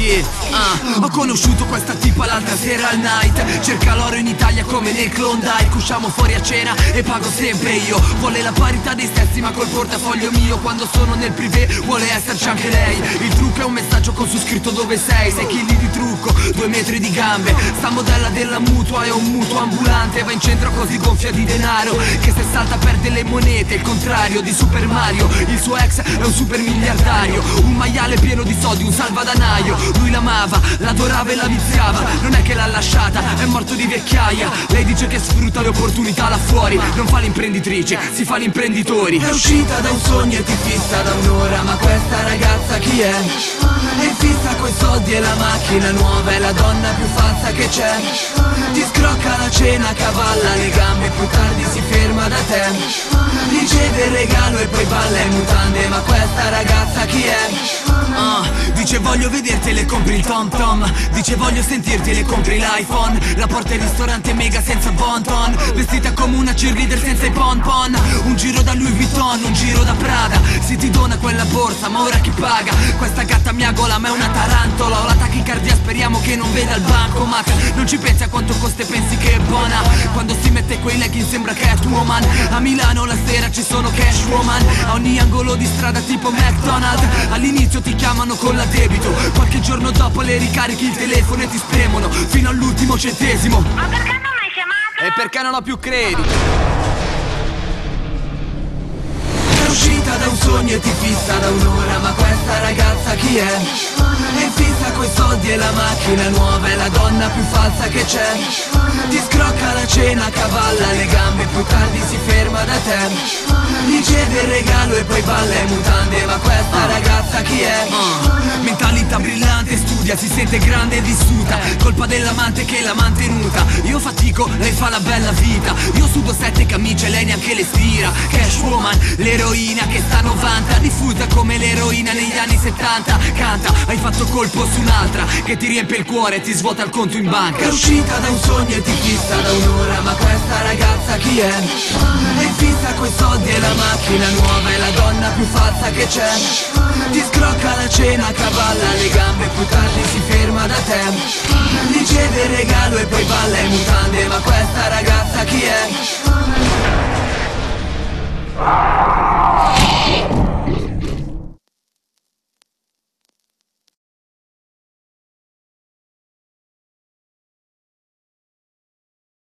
sì ah. Ho conosciuto questa tipa l'altra sera al night. Cerca l'oro in Italia come nel Klondike. Usciamo fuori a cena e pago sempre io. Vuole la parità dei stessi ma col portafoglio mio. Quando sono nel privé vuole esserci anche lei. Il trucco è un messaggio con su scritto dove sei? 6 kg di trucco, 2 metri di gambe. Sta modella della mutua è un mutuo ambulante. Va in centro così gonfia di denaro. Che se salta perde le monete Il contrario di Super Mario. Il suo ex è un super miliardario. Un maiale pieno di soldi, un salvadanaio Lui l'amava, l'adorava e la viziava Non è che l'ha lasciata, è morto di vecchiaia. Lei dice che sfrutta le opportunità là fuori. Non fa l'imprenditrice, si fa l'imprenditori. È uscita da un sogno e ti fissa da un'ora. Ma questa ragazza chi è? È fissa coi soldi e la macchina nuova. È la donna più falsa che c'è. Ti scrocca la cena, cavalla le gambe Più tardi si ferma da te. Riceve il regalo e poi balla in mutande. Ma questa ragazza chi è? Ah, dice voglio vederti le compri il tom tom. Dice voglio sentirti le compri l'iPhone. La porta al ristorante mega senza bonton Vestita come una cheerleader senza i pon pon Un giro da Louis Vuitton, un giro da Prada quella borsa, ma ora chi paga? Questa gatta mi agola, ma è una tarantola. Ho la tachicardia, speriamo che non veda il bancomat Non ci pensi a quanto costa e pensi che è buona. Quando si mette quei legging sembra Catwoman A Milano la sera ci sono cashwoman A ogni angolo di strada tipo McDonald's. All'inizio ti chiamano con l'addebito Qualche giorno dopo le ricarichi il telefono e ti spremono. Fino all'ultimo centesimo. Ma perché non mi hai chiamato? E perché non ho più credito? Sogno e ti fissa da un'ora Ma questa ragazza chi è? È fissa coi soldi e la macchina nuova È la donna più falsa che c'è Ti scrocca la cena, cavalla le gambe Più tardi si ferma da te Riceve il regalo e poi balla in mutande Ma questa ragazza chi è? Mentalità brillante, studia, si sente grande e vissuta. Colpa dell'amante che l'ha mantenuta. Io fatico, lei fa la bella vita. Io sudo sette camicie, lei neanche le stira. Cashwoman, l'eroina che sta a 90 Diffusa come l'eroina negli anni 70 Canta, hai fatto colpo su un'altra. Che ti riempie il cuore e ti svuota il conto in banca. È uscita da un sogno e ti fissa da un'ora. Ma questa ragazza è? È fissa coi soldi e la macchina nuova È la donna più falsa che c'è. Ti scrocca la cena, cavalla le gambe Più tardi si ferma da te. Riceve regalo e poi balla in mutande